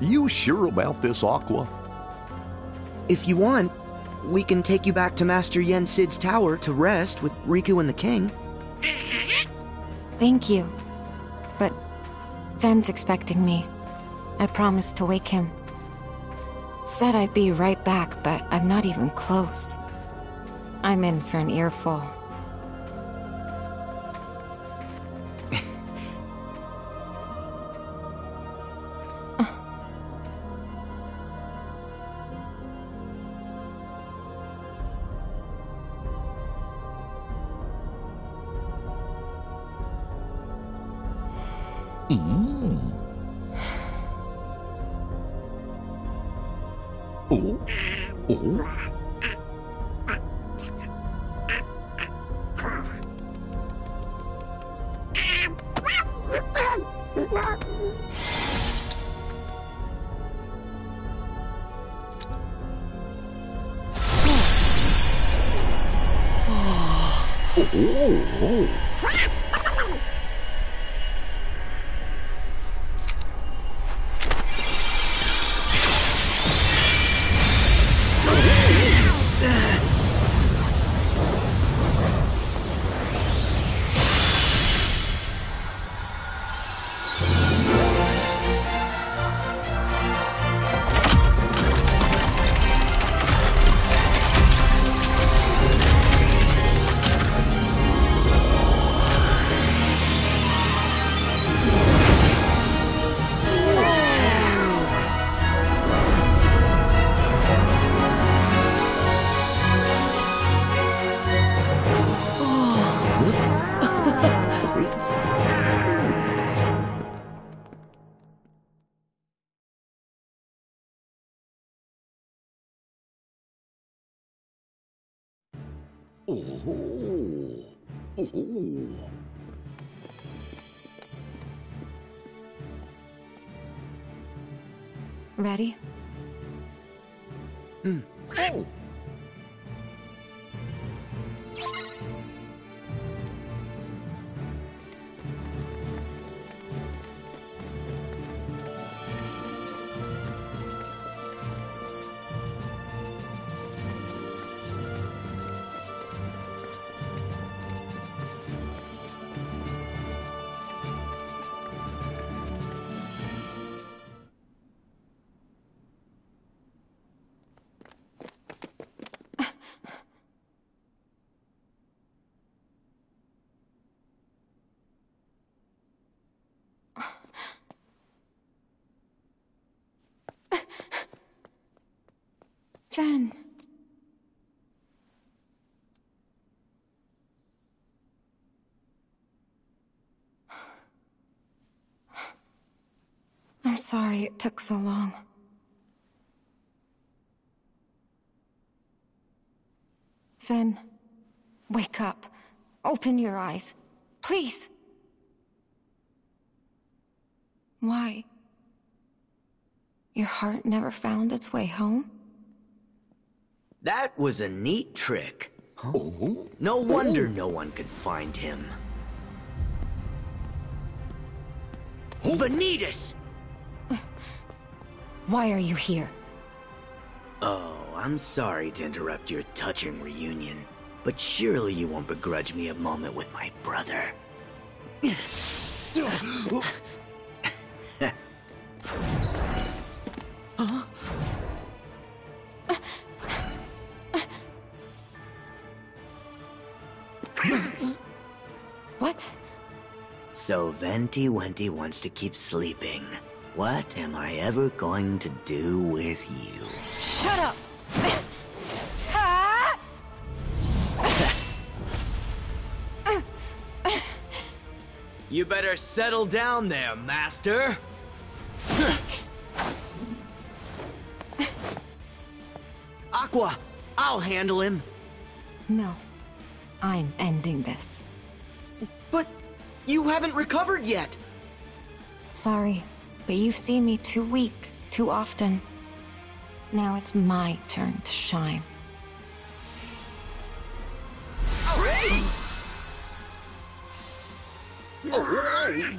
You sure about this, Aqua? If you want, we can take you back to Master Yen Sid's tower to rest with Riku and the king. Thank you. But Ven's expecting me. I promised to wake him. Said I'd be right back, but I'm not even close. I'm in for an earful. Mm. Oh. Oh. Hmm. Oh. Oh. Ready? Oh. Ven. I'm sorry it took so long. Ven, wake up. Open your eyes. Please. Why? Your heart never found its way home? That was a neat trick. Oh. No wonder no one could find him. Vanitas! Why are you here? Oh, I'm sorry to interrupt your touching reunion, but surely you won't begrudge me a moment with my brother. What? So Venti Wenti wants to keep sleeping. What am I ever going to do with you? Shut up! You better settle down there, Master. Aqua, I'll handle him. No. I'm ending this. But you haven't recovered yet. Sorry, but you've seen me too weak, too often. Now it's my turn to shine. Give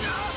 Enough!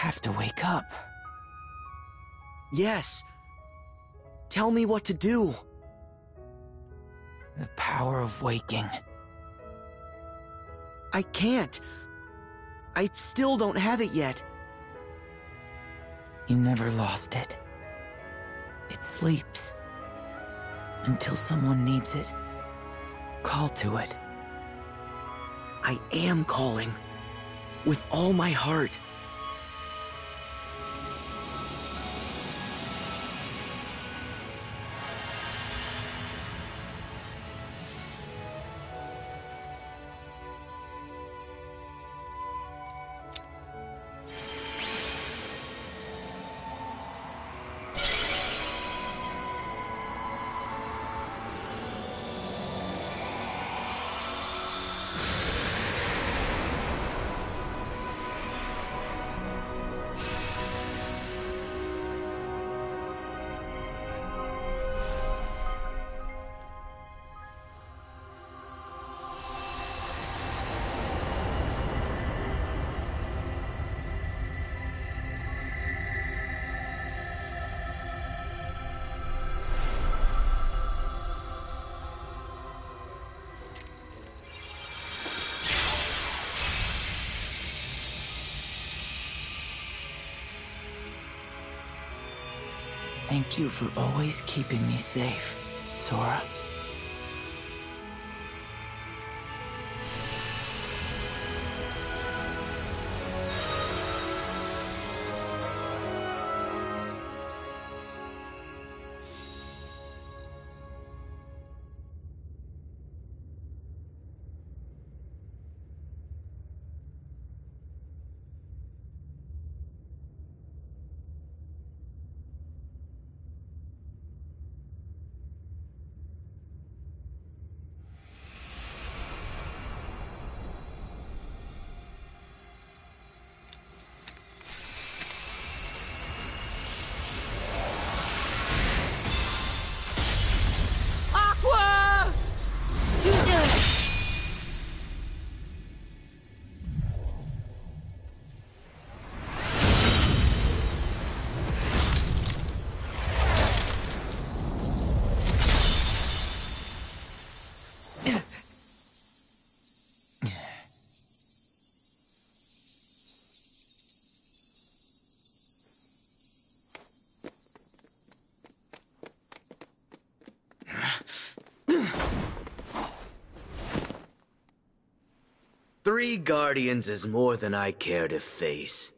Have to wake up. Yes. Tell me what to do. The power of waking. I can't. I still don't have it yet. You never lost it. It sleeps. Until someone needs it. Call to it. I am calling. With all my heart. Thank you for always keeping me safe, Sora. Three guardians is more than I care to face.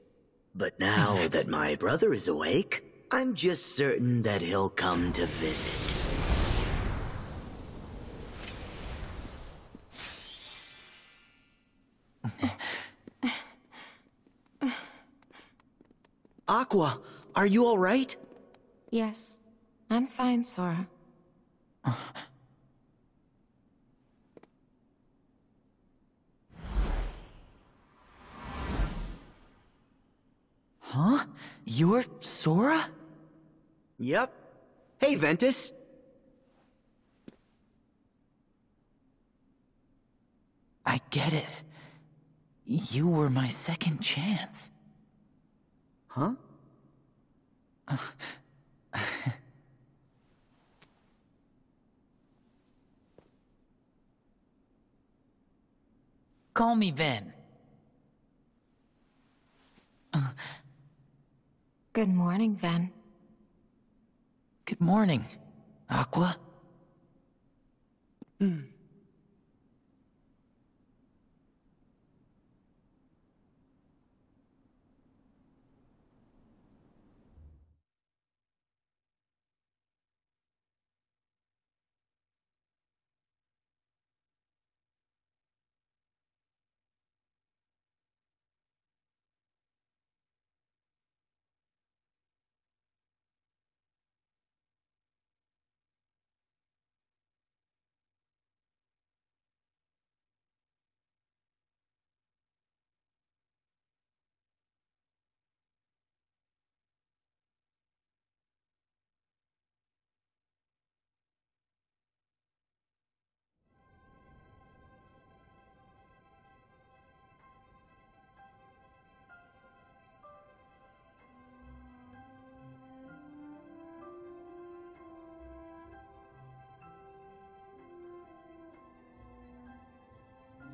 But now that my brother is awake, I'm just certain that he'll come to visit. Aqua, are you alright? Yes, I'm fine, Sora. Huh? You're Sora? Yep. Hey, Ventus. I get it. You were my second chance. Huh? Call me Ven. Good morning, Ven. Good morning, Aqua. Hmm.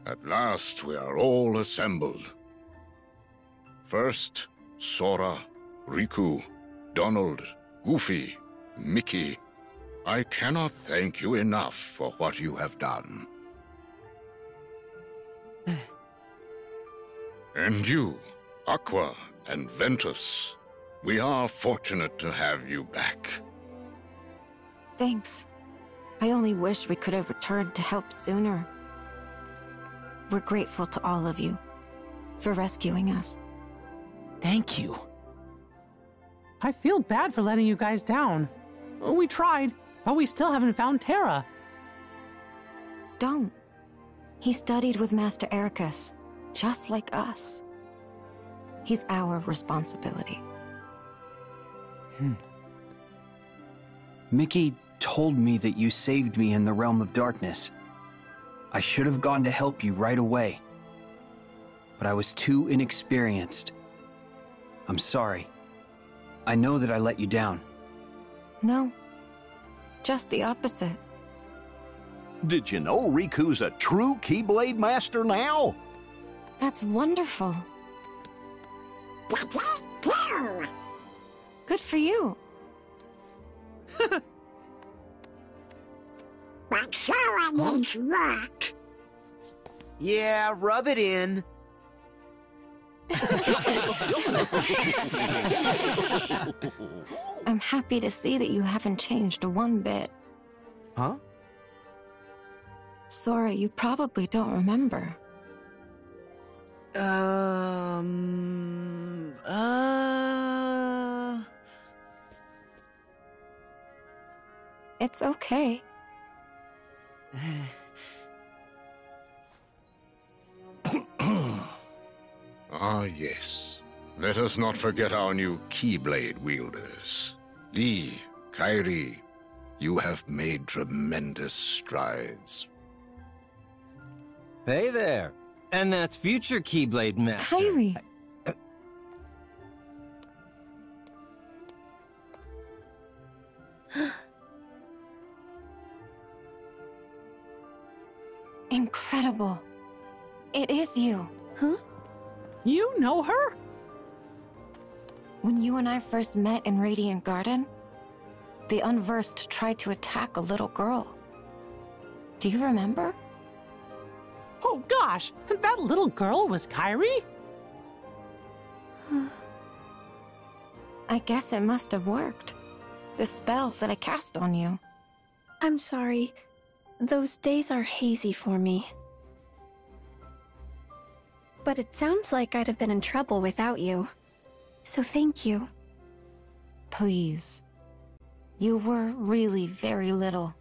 At last we are all assembled. First, Sora, Riku, Donald, Goofy, Mickey. I cannot thank you enough for what you have done. and you, Aqua and Ventus. We are fortunate to have you back. Thanks. I only wish we could have returned to help sooner. We're grateful to all of you for rescuing us. Thank you. I feel bad for letting you guys down. We tried, but we still haven't found Terra. Don't. He studied with Master Eraqus, just like us. He's our responsibility. Hmm. Mickey told me that you saved me in the realm of darkness. I should have gone to help you right away. But I was too inexperienced. I'm sorry. I know that I let you down. No, just the opposite. Did you know Riku's a true Keyblade master now? That's wonderful. Good for you. But Sora needs work. Yeah, rub it in. I'm happy to see that you haven't changed one bit. Huh? Sora, you probably don't remember. Um. Uh. It's okay. Ah, yes. Let us not forget our new Keyblade wielders. Lea, Kairi, you have made tremendous strides. Hey there. And that's future Keyblade Master. Kairi! Incredible. It is you. Huh? You know her? When you and I first met in Radiant Garden, the Unversed tried to attack a little girl. Do you remember? Oh gosh, that little girl was Kairi? I guess it must have worked. The spell that I cast on you. I'm sorry. Those days are hazy for me. But it sounds like I'd have been in trouble without you. So thank you. Please. You were really very little.